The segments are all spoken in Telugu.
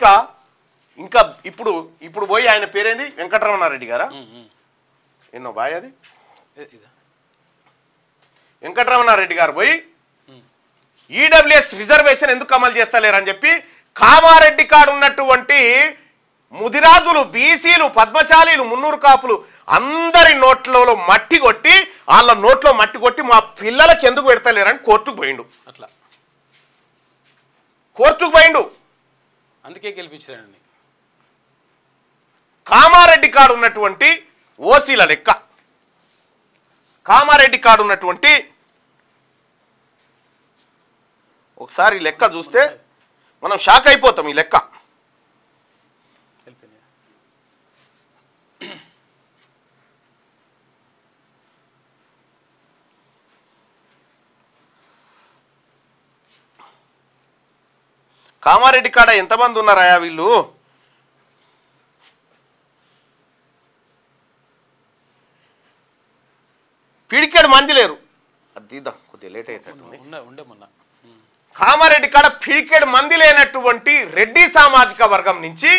ఇంకా ఇంకా ఇప్పుడు ఇప్పుడు పోయి ఆయన పేరేంది? వెంకటరమణారెడ్డి గారా. ఎన్నో బాయ్ అది? వెంకటరమణారెడ్డి గారు పోయి ఈడబ్ల్యూఎస్ రిజర్వేషన్ ఎందుకు అమలు చేస్తలేరని చెప్పి కామారెడ్డి కాడు ఉన్నటువంటి ముదిరాజులు బీసీలు పద్మశాలీలు మున్నూరు కాపులు అందరి నోట్లలో మట్టి కొట్టి వాళ్ళ నోట్లో మట్టి కొట్టి మా పిల్లలకి ఎందుకు పెడతలేరని కోర్టుకు పోయిండు. అట్లా. కోర్టుకు పోయిండు. అందుకే గెలిపించారండి కామారెడ్డి కాడు ఉన్నటువంటి ఓసీల లెక్క. కామారెడ్డి కాడు ఉన్నటువంటి ఒకసారి లెక్క చూస్తే మనం షాక్ అయిపోతాం ఈ లెక్క. కామారెడ్డి కాడ ఎంతమంది ఉన్నారాయా వీళ్ళు? పిడికెడు మంది లేరు. అది తీద్దాం కొద్దిగా లేట్ అవుతుంది. కామారెడ్డి కాడ పిడికెడు మంది లేనటువంటి రెడ్డి సామాజిక వర్గం నుంచి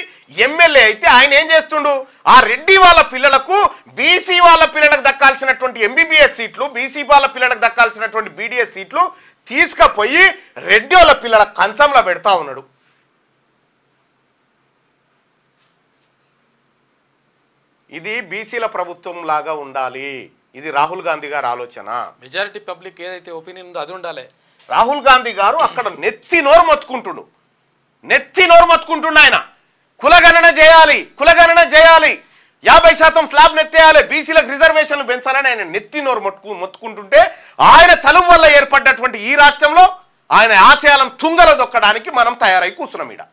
ఎమ్మెల్యే అయితే ఆయన ఏం చేస్తుండు? ఆ రెడ్డి వాళ్ళ పిల్లలకు బీసీ వాళ్ళ పిల్లలకు దక్కాల్సినటువంటి ఎంబీబీఎస్ సీట్లు బీసీ వాళ్ళ పిల్లలకు దక్కాల్సినటువంటి బీడీఎస్ సీట్లు తీసుకుపోయి రెడ్డి వాళ్ళ పిల్లల కంచంలో పెడతా ఉన్నాడు. ఇది బీసీల ప్రభుత్వం లాగా ఉండాలి. ఇది రాహుల్ గాంధీ గారి ఆలోచన. మెజారిటీ పబ్లిక్ ఏదైతే ఒపీనియన్ ఉందో అది ఉండాలి. రాహుల్ గాంధీ గారు అక్కడ నెత్తి నోరు మొత్తుకుంటుండు. నెత్తి నోరు మొత్తుకుంటుండు ఆయన. కులగణన చేయాలి కులగణన చేయాలి. యాభై శాతం స్లాబ్ నెత్తేయాలి. బీసీలకు రిజర్వేషన్లు పెంచాలని ఆయన నెత్తి నోరు మొట్టుకు మొత్తుకుంటుంటే ఆయన చలువు వల్ల ఏర్పడ్డటువంటి ఈ రాష్ట్రంలో ఆయన ఆశయాలను తుంగలో దొక్కడానికి మనం తయారై కూర్చున్నాం ఈడ.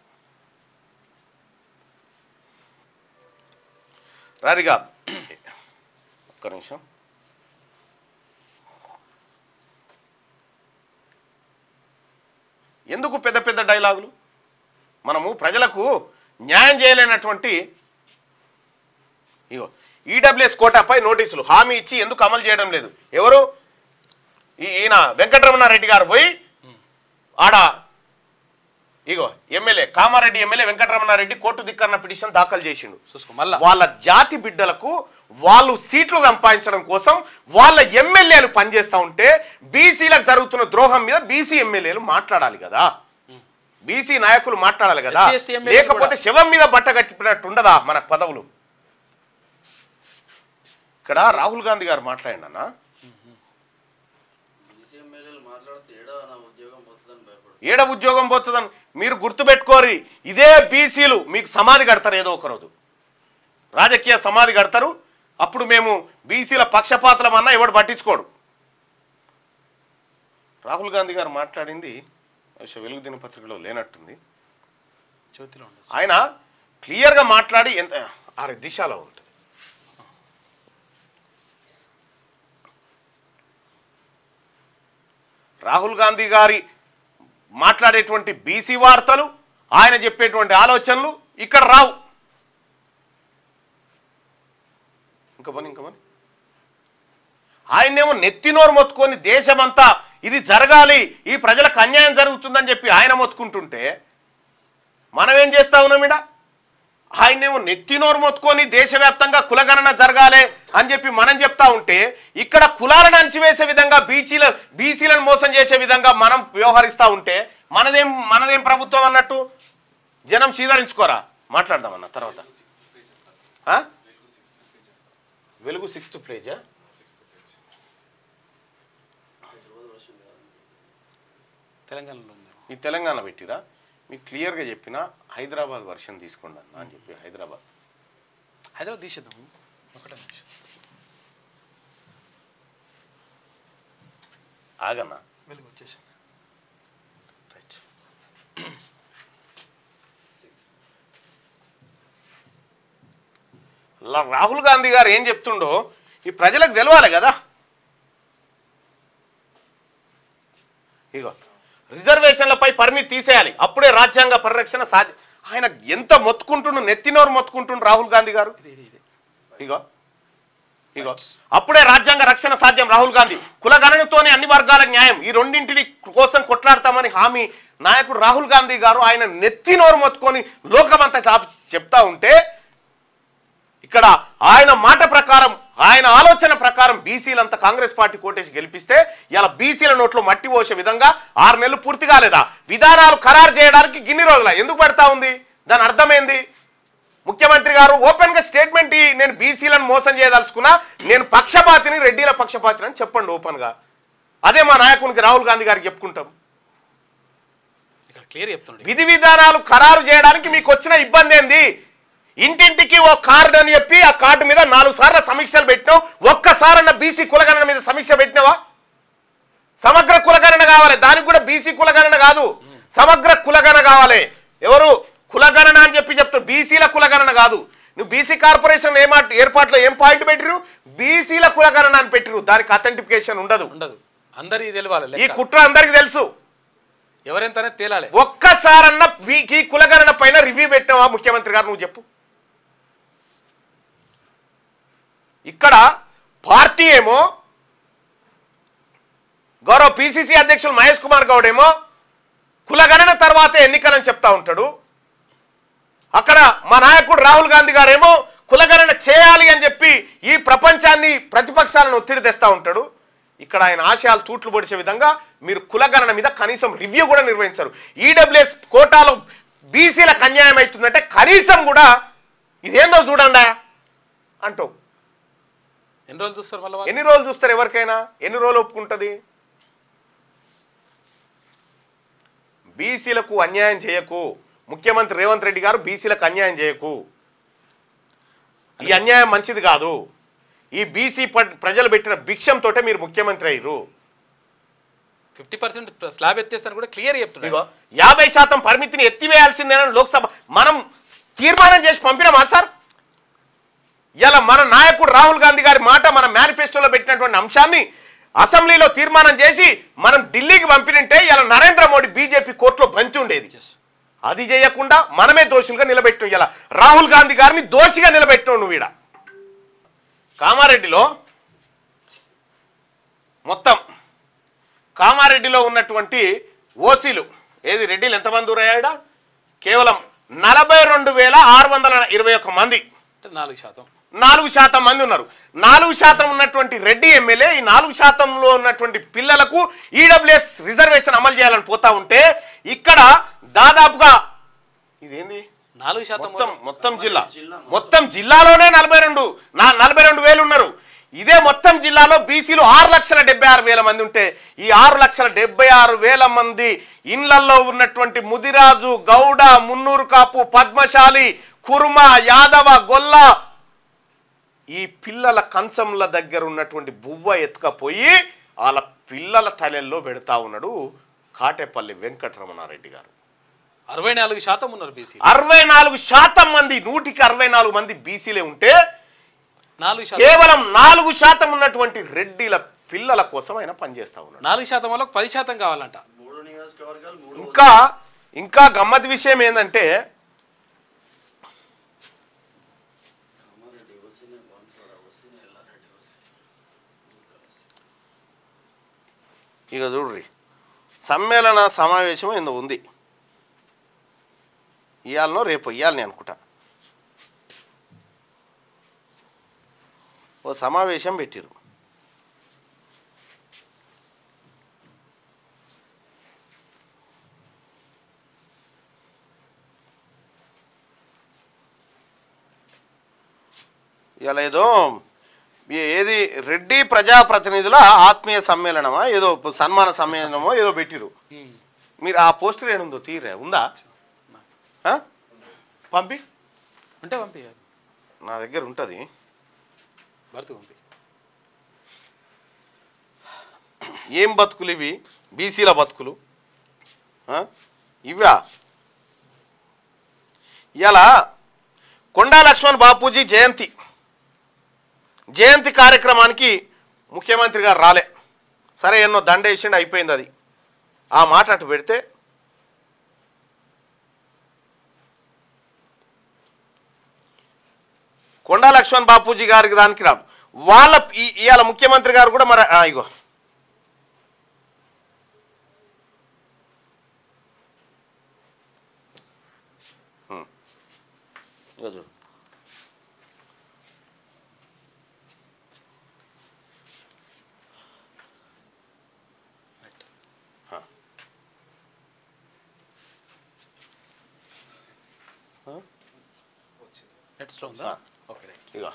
రారిగా ఒక్క నిమిషం. ఎందుకు పెద్ద పెద్ద డైలాగులు? మనము ప్రజలకు న్యాయం చేయలేనటువంటి ఇగో ఈడబ్ల్యూఎస్ కోటాపై నోటీసులు హామీ ఇచ్చి ఎందుకు అమలు చేయడం లేదు? ఎవరు? ఈయన వెంకటరమణారెడ్డి గారు పోయి ఆడ ఇగో MLA Kamareddy MLA Venkataramana Reddy court ధిక్కరణ petition దాఖలు చేసిండు. చూసుకో మళ్ళా. వాళ్ళ జాతి బిడ్డలకు వాళ్ళు సీట్లు సంపాదించడం కోసం వాళ్ళ ఎమ్మెల్యేలు పనిచేస్తూ ఉంటే బీసీలకు జరుగుతున్న ద్రోహం మీద బీసీ ఎమ్మెల్యేలు మాట్లాడాలి కదా. బీసీ నాయకులు మాట్లాడాలి కదా. లేకపోతే శవం మీద బట్ట కట్టినట్టు ఉండదా మన పదవులు? ఇక్కడ రాహుల్ గాంధీ గారు మాట్లాడినా ఏడా నా ఉద్యోగం పోతుందని భయపడు ఏడ ఉద్యోగం పోతుందని? మీరు గుర్తుపెట్టుకోరి ఇదే బీసీలు మీకు సమాధి కడతారు ఏదో ఒక రోజు. రాజకీయ సమాధి కడతారు అప్పుడు మేము బీసీల పక్షపాతలం అన్నా ఎవడు పట్టించుకోడు. రాహుల్ గాంధీ గారు మాట్లాడింది బహుశా వెలుగు దినపత్రికలో లేనట్టుంది. ఆయన క్లియర్గా మాట్లాడి ఎంత ఆరు దిశలో ఉంటుంది రాహుల్ గాంధీ గారి మాట్లాడేటువంటి బీసీ వార్తలు ఆయన చెప్పేటువంటి ఆలోచనలు ఇక్కడ రావు. ఇంకా పని ఇంకా పని. ఆయనేమో నెత్తినోరు మొత్తుకొని దేశమంతా ఇది జరగాలి ఈ ప్రజలకు అన్యాయం జరుగుతుందని చెప్పి ఆయన మొత్తుకుంటుంటే మనం ఏం చేస్తా ఉన్నాం ఆయనేమో నెత్తినోరు మొత్తుకొని దేశవ్యాప్తంగా కులగణన జరగాలి అని చెప్పి మనం చెప్తా ఉంటే ఇక్కడ కులాలను అంచివేసే విధంగా బీసీల బీసీలను మోసం చేసే విధంగా మనం వ్యవహరిస్తూ ఉంటే మనదేం మనదేం ప్రభుత్వం అన్నట్టు? జనం సీదరించుకోరా మాట్లాడదామన్న తర్వాత? వెలుగు సిక్స్త్ ప్లేజా తెలంగాణలో ఉంది ఈ తెలంగాణ పెట్టిరా? మీకు క్లియర్గా చెప్పిన హైదరాబాద్ వర్షన్ తీసుకోండి అన్న అని చెప్పి హైదరాబాద్. హైదరాబాద్ తీసేద్దాం. ఒకటే నిమిషం. ఆగన్నా? వెలుగు వచ్చేసింది. రైట్ రాహుల్ గాంధీ గారు ఏం చెప్తుండో ఈ ప్రజలకు తెలవాలి కదా ఇగో రిజర్వేషన్లపై పరిమితి తీసేయాలి. అప్పుడే రాజ్యాంగ పరిరక్షణ సాధ్య ఆయన ఎంత మొత్తుకుంటుండు నెత్తినోరు మొత్తుకుంటుండు రాహుల్ గాంధీ గారు? ఇగో ఇగో. అప్పుడే రాజ్యాంగ రక్షణ సాధ్యం రాహుల్ గాంధీ. కులగణనతోనే అన్ని వర్గాల న్యాయం. ఈ రెండింటిని కోసం కొట్లాడతామని హామీ నాయకుడు రాహుల్ గాంధీ గారు ఆయన నెత్తి నోరు మొత్తుకొని లోకమంతా చాపి చెప్తా ఉంటే ఇక్కడ ఆయన మాట ప్రకారం ఆయన ఆలోచన ప్రకారం బీసీలంతా కాంగ్రెస్ పార్టీ కోటేసి గెలిపిస్తే ఇలా బీసీల నోట్లో మట్టి పోసే విధంగా ఆరు నెలలు పూర్తి కాలేదా? విధానాలు ఖరారు చేయడానికి గిన్ని రోజుల ఎందుకు పడతా ఉంది? దాని అర్థమైంది? ముఖ్యమంత్రి గారు ఓపెన్గా స్టేట్మెంట్ నేను బీసీలను మోసం చేయదలుచుకున్నా నేను పక్షపాతిని రెడ్డిల పక్షపాతిని అని చెప్పండి ఓపెన్గా అదే మా నాయకునికి రాహుల్ గాంధీ గారికి చెప్పుకుంటాం. విధి విధానాలు ఖరారు చేయడానికి మీకు వచ్చిన ఇబ్బంది ఏంది? ఇంటింటికి ఓ కార్డు అని చెప్పి ఆ కార్డు మీద నాలుగు సార్లు సమీక్షలు పెట్టినావు. ఒక్కసారన్న బీసీ కులగణన మీద సమీక్ష పెట్టినావా? సమగ్ర కులగణన కావాలి. దానికి కూడా బీసీ కులగణన కాదు. సమగ్ర కులగణన కావాలి. ఎవరు? కులగణన అని చెప్పి చెప్తారు. బీసీల కులగణన కాదు. నువ్వు బీసీ కార్పొరేషన్ ఏమా ఏర్పాట్లో ఏం పాయింట్ పెట్టిరు బీసీల కులగణన అని పెట్టిరు దానికి అథెంటిఫికేషన్ ఉండదు. ఉండదు. అందరి తెలియాలి ఈ. కుట్ర అందరికి తెలుసు. ఎవరెంతనే తేలాలి. ఒక్కసారన్న ఈ కులగణన పైన రివ్యూ పెట్టినావా ముఖ్యమంత్రి గారు? నువ్వు చెప్పు. ఇక్కడ పార్టీ ఏమో గౌరవ పిసిసి అధ్యక్షులు మహేష్ కుమార్ గౌడ్ ఏమో కులగణన తర్వాత ఎన్నికలని చెప్తా ఉంటాడు. అక్కడ మా నాయకుడు రాహుల్ గాంధీ గారేమో కులగణన చేయాలి అని చెప్పి ఈ ప్రపంచాన్ని ప్రతిపక్షాలను ఒత్తిడి తెస్తా ఉంటాడు. ఇక్కడ ఆయన ఆశయాలు తూట్లు పొడిచే విధంగా మీరు కులగణన మీద కనీసం రివ్యూ కూడా నిర్వహించారు. ఈడబ్ల్యూఎస్ కోటాలో బీసీలకు అన్యాయం అవుతుందంటే కనీసం కూడా ఇదేందో చూడండి అంటావు. ఎన్ని రోజులు చూస్తారు మళ్ళీ? ఎన్ని రోజులు చూస్తారు ఎవరికైనా? ఎన్ని రోజులు ఒప్పుకుంటుంది? బీసీలకు అన్యాయం చేయకు. ముఖ్యమంత్రి రేవంత్ రెడ్డి గారు బీసీలకు అన్యాయం చేయకు. ఈ అన్యాయం మంచిది కాదు. ఈ బీసీ ప్రజలు పెట్టిన భిక్షంతో మీరు ముఖ్యమంత్రి అయ్యారు ఫిఫ్టీ పర్సెంట్ స్లాబ్ ఎత్తేస్తాను కూడా క్లియర్ చెప్తున్నాడు ఇదిగో యాభై శాతం పరిమితిని ఎత్తివేయాల్సిందేనని లోక్సభ మనం తీర్మానం చేసి పంపినామా సార్? ఇలా మన నాయకుడు రాహుల్ గాంధీ గారి మాట మన మేనిఫెస్టోలో పెట్టినటువంటి అంశాన్ని అసెంబ్లీలో తీర్మానం చేసి మనం ఢిల్లీకి పంపినంటే ఇలా నరేంద్ర మోడీ బీజేపీ కోర్టులో బంతి ఉండేది. అది చేయకుండా మనమే దోషులుగా నిలబెట్టాం ఇలా. రాహుల్ గాంధీ గారిని దోషిగా నిలబెట్టావు నువ్వు ఈడ. కామారెడ్డిలో మొత్తం కామారెడ్డిలో ఉన్నటువంటి ఓసీలు ఏది రెడ్డిలు ఎంతమంది ఊరయ్యాడ కేవలం నలభై రెండు వేల ఆరు వందల ఇరవై ఒక్క మంది. నాలుగు శాతం. నాలుగు శాతం మంది ఉన్నారు. నాలుగు శాతం ఉన్నటువంటి రెడ్డి ఎమ్మెల్యే ఈ నాలుగు శాతంలో ఉన్నటువంటి పిల్లలకు ఈడబ్ల్యూఎస్ రిజర్వేషన్ అమలు చేయాలని పోతా ఉంటే ఇక్కడ దాదాపుగా ఇదేంది? నాలుగు శాతం మొత్తం మొత్తం జిల్లా. మొత్తం. జిల్లాలోనే నలభై రెండు నా నలభై రెండు వేలు ఉన్నారు. ఇదే మొత్తం జిల్లాలో బీసీలు ఆరు లక్షల డెబ్బై ఆరు వేల మంది ఉంటే ఈ ఆరు లక్షల డెబ్బై ఆరు వేల మంది ఇండ్లల్లో ఉన్నటువంటి ముదిరాజు గౌడ మున్నూరు కాపు పద్మశాలి కుర్మ యాదవ గొల్ల ఈ పిల్లల కంచంల దగ్గర ఉన్నటువంటి బువ్వ ఎత్తుకపోయి వాళ్ళ పిల్లల తలెల్లో పెడతా ఉన్నాడు కాటేపల్లి వెంకటరమణారెడ్డి గారు. అరవై నాలుగు శాతం ఉన్నారు బీసీ అరవై నాలుగు శాతం మంది నూటికి అరవై నాలుగు మంది బీసీలే ఉంటే నాలుగు శాతం. కేవలం నాలుగు శాతం ఉన్నటువంటి రెడ్డిల పిల్లల కోసం ఆయన పనిచేస్తా ఉన్నాడు. నాలుగు శాతం వాళ్ళకి పది శాతం కావాలంట. ఇంకా ఇంకా గమ్మత్ విషయం ఏంటంటే ఇక చూడ్రి. సమ్మేళన సమావేశం ఇంత ఉంది. ఇవాళనో రేపు ఇవ్వాలని అనుకుంటా. ఓ సమావేశం పెట్టిరు ఇలా ఏదో ఏది రెడ్డి ప్రజాప్రతినిధుల ఆత్మీయ సమ్మేళనమా? ఏదో సన్మాన సమ్మేళనమో? ఏదో పెట్టిరు. మీరు ఆ పోస్టర్ ఏముందో తీరే? ఉందా? పంపి. ఉంటే పంపి. నా దగ్గర ఉంటుంది. పంపి. ఏం బతుకులు ఇవి? బీసీల బతుకులు? ఇవా ఇలా కొండా లక్ష్మణ్ బాపూజీ జయంతి. జయంతి కార్యక్రమానికి ముఖ్యమంత్రి గారు రాలే. సరే ఎన్నో దండ వేసిండు అయిపోయింది అది. ఆ మాట అటు పెడితే కొండా లక్ష్మణ్ బాపూజీ గారికి దానికి రాదు. వాళ్ళ ఈ- ఇవాళ ముఖ్యమంత్రి గారు కూడా మరి ఆ, ఇగో ఇక చూడు ఆ. ఆ? నెట్స్లో ఉందా ఆ. ఓకే రైట్ ఇక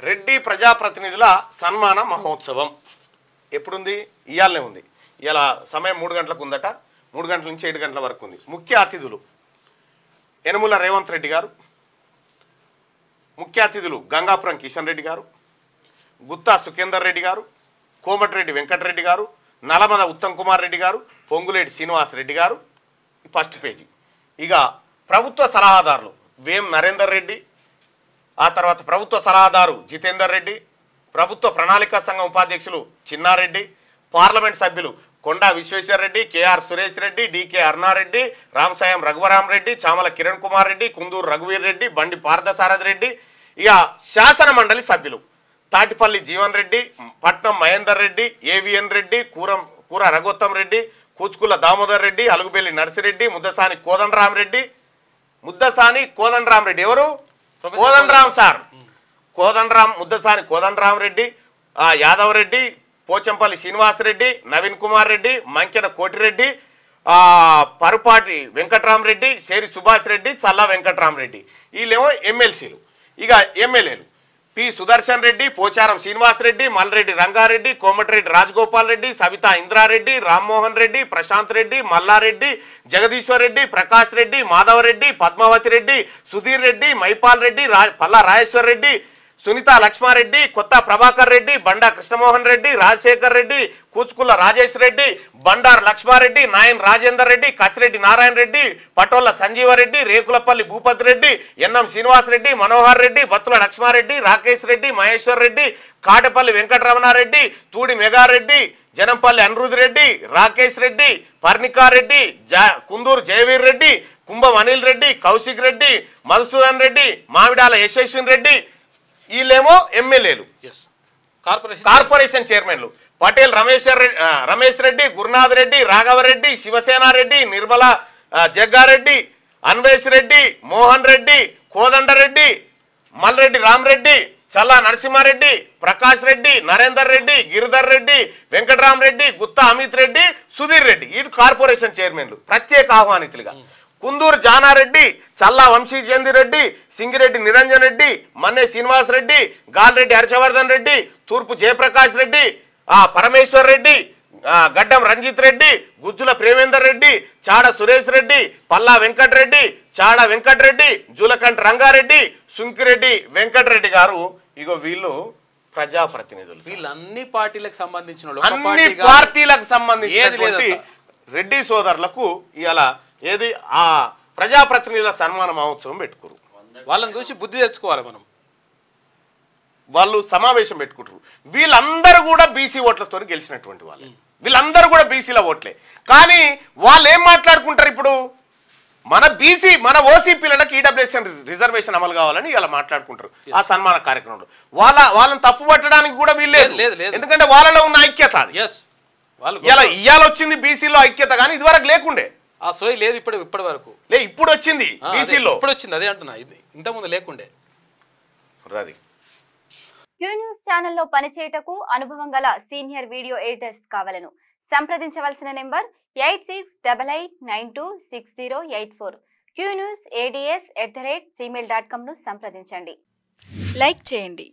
రెడ్డి ప్రజాప్రతినిధుల సన్మాన మహోత్సవం. ఎప్పుడుంది? ఇయాలనే ఉంది. ఇవాళ సమయం మూడు గంటలకు ఉందట. మూడు గంటల నుంచి ఏడు గంటల వరకు ఉంది. ముఖ్య అతిథులు. యనముల రేవంత్ రెడ్డి గారు. ముఖ్య అతిథులు గంగాపురం కిషన్ రెడ్డి గారు. గుత్తా సుఖేందర్ రెడ్డి గారు. కోమటిరెడ్డి వెంకటరెడ్డి గారు. నలమద ఉత్తమ్ కుమార్ రెడ్డి గారు. పొంగులేటి శ్రీనివాస్ రెడ్డి గారు ఫస్ట్ పేజీ. ఇక ప్రభుత్వ సలహాదారులు వేం నరేందర్ రెడ్డి ఆ తర్వాత ప్రభుత్వ సలహాదారు జితేందర్ రెడ్డి ప్రభుత్వ ప్రణాళికా సంఘం ఉపాధ్యక్షులు చిన్నారెడ్డి పార్లమెంట్ సభ్యులు కొండా విశ్వేశ్వర రెడ్డి కేఆర్ సురేష్ రెడ్డి డికే అరుణారెడ్డి రామసాయం రఘువరామరెడ్డి చామల కిరణ్ కుమార్ రెడ్డి కుందూరు రఘువీర్ రెడ్డి బండి పార్థసారథి రెడ్డి ఇక శాసన మండలి సభ్యులు తాటిపల్లి జీవన్ రెడ్డి పట్నం మహేందర్ రెడ్డి ఏవిఎన్ రెడ్డి కూరం కూర రఘోత్తం రెడ్డి కూచుకుల దామోదర్ రెడ్డి అలుగుబెల్లి నర్సిరెడ్డి ముద్దసాని కోదండరామరెడ్డి. ముద్దసాని కోదండరామరెడ్డి. ఎవరు? కోదండరామ్ సార్. కోదండరామ్ ముద్దసాని కోదండరామ్ రెడ్డి ఆ, యాదవ్ రెడ్డి పోచంపల్లి శ్రీనివాసరెడ్డి నవీన్ కుమార్ రెడ్డి మంకెన కోటిరెడ్డి ఆ, పరుపాటి వెంకట్రామరెడ్డి శేరి సుభాష్ రెడ్డి చల్లా వెంకట్రామరెడ్డి. వీళ్ళేమో ఎమ్మెల్సీలు. ఇక ఎమ్మెల్యేలు. పి సుదర్శన్ రెడ్డి పోచారం శ్రీనివాసరెడ్డి మల్రెడ్డి రంగారెడ్డి కోమటిరెడ్డి రాజగోపాల్ రెడ్డి సవితా ఇంద్రారెడ్డి రామ్మోహన్ రెడ్డి ప్రశాంత్ రెడ్డి మల్లారెడ్డి జగదీశ్వర్ రెడ్డి ప్రకాష్ రెడ్డి మాధవరెడ్డి పద్మావతి రెడ్డి సుధీర్ రెడ్డి మైపాల్ రెడ్డి రా పల్లా రాజేశ్వర్ రెడ్డి సునీత లక్ష్మారెడ్డి కొత్త ప్రభాకర్ రెడ్డి బండా కృష్ణమోహన్ రెడ్డి రాజశేఖర్ రెడ్డి కూచుకుల్ల రాజేష్ రెడ్డి బండారు లక్ష్మారెడ్డి నాయన్ రాజేందర్ రెడ్డి కసిరెడ్డి నారాయణ రెడ్డి పటోళ్ళ సంజీవరెడ్డి రేకులపల్లి భూపతి రెడ్డి ఎన్ఎం శ్రీనివాస్ రెడ్డి మనోహర్ రెడ్డి బత్తుల లక్ష్మారెడ్డి రాకేష్ రెడ్డి మహేశ్వర్ రెడ్డి కాటపల్లి వెంకటరమణారెడ్డి తూడి మెగారెడ్డి జనంపల్లి అనిరుద్ రెడ్డి రాకేష్ రెడ్డి పర్ణికారెడ్డి జా కుందూరు జయవీర్ రెడ్డి కుంభం అనిల్ రెడ్డి కౌశిక్ రెడ్డి మధుసూదన్ రెడ్డి మామిడాల యశస్విన్ రెడ్డి వీళ్ళేమో ఎమ్మెల్యేలు. కార్పొరేషన్ కార్పొరేషన్ చైర్మన్లు పటేల్ రమేశ్వర్ రెడ్డి ఆ, రమేష్ రెడ్డి గురునాథ్ రెడ్డి రాఘవరెడ్డి శివసేనారెడ్డి నిర్మల జగ్గారెడ్డి అన్వేష్ రెడ్డి మోహన్ రెడ్డి కోదండరెడ్డి మల్రెడ్డి రామరెడ్డి చల్లా నరసింహారెడ్డి ప్రకాష్ రెడ్డి నరేందర్ రెడ్డి గిరిధర్ రెడ్డి వెంకటరామరెడ్డి గుత్తా అమిత్ రెడ్డి సుధీర్ రెడ్డి. ఈ కార్పొరేషన్ చైర్మన్లు ప్రత్యేక ఆహ్వానితులుగా. కుందూరు జానారెడ్డి చల్లా వంశీచందిరెడ్డి సింగిరెడ్డి నిరంజన్ రెడ్డి మన్నే శ్రీనివాస్ రెడ్డి గాల్రెడ్డి హర్షవర్ధన్ రెడ్డి తూర్పు జయప్రకాష్ రెడ్డి ఆ పరమేశ్వర్ రెడ్డి గడ్డం రంజిత్ రెడ్డి గుజ్జుల ప్రేమేందర్ రెడ్డి చాడ సురేష్ రెడ్డి పల్లా వెంకటరెడ్డి చాడ వెంకటరెడ్డి జూలకంఠ రంగారెడ్డి సుంకిరెడ్డి వెంకటరెడ్డి గారు ఇగో వీళ్ళు ప్రజాప్రతినిధులు. వీళ్ళు అన్ని పార్టీలకు సంబంధించిన అన్ని. పార్టీలకు సంబంధించినటువంటి ఏది రెడ్డి సోదరులకు ఇవాళ ఏది? ఆ ప్రజాప్రతినిధుల సన్మాన మహోత్సవం పెట్టుకురు. వాళ్ళని చూసి బుద్ధి తెచ్చుకోవాలి మనం. వాళ్ళు సమావేశం పెట్టుకుంటారు. వీళ్ళందరూ కూడా బీసీ ఓట్లతో గెలిచినటువంటి వాళ్ళు. వీళ్ళందరూ కూడా బీసీల ఓట్లే. కానీ వాళ్ళు ఏం మాట్లాడుకుంటారు ఇప్పుడు? మన బీసీ మన ఓసీపీలకు ఈడబ్ల్యూఎస్ఎన్ రిజర్వేషన్ అమలు కావాలని ఇలా మాట్లాడుకుంటారు. ఆ సన్మాన కార్యక్రమంలో. వాళ్ళ వాళ్ళని తప్పు పట్టడానికి కూడా వీల్లేదు లేదు. ఎందుకంటే వాళ్ళలో ఉన్న ఐక్యత వాళ్ళు ఇలా ఇవాళ వచ్చింది బీసీలో ఐక్యత కానీ ఇదివరకు లేకుండే. ఆ సోయి లేదు ఇప్పుడు ఇప్పటి వరకు. లే ఇప్పుడు వచ్చింది బీసీలో ఇప్పుడు వచ్చింది అదే అంటున్నా. ఇంతకుముందు లేకుండే. రది. క్యూ న్యూస్ ఛానల్లో పనిచేయటకు అనుభవం గల సీనియర్ వీడియో ఎడిటర్స్ కావాలను. సంప్రదించవలసిన number eight six double eight nine two six zero eight four. Q news ads at the rate Gmail dot కామ్ను సంప్రదించండి. లైక్ చేయండి.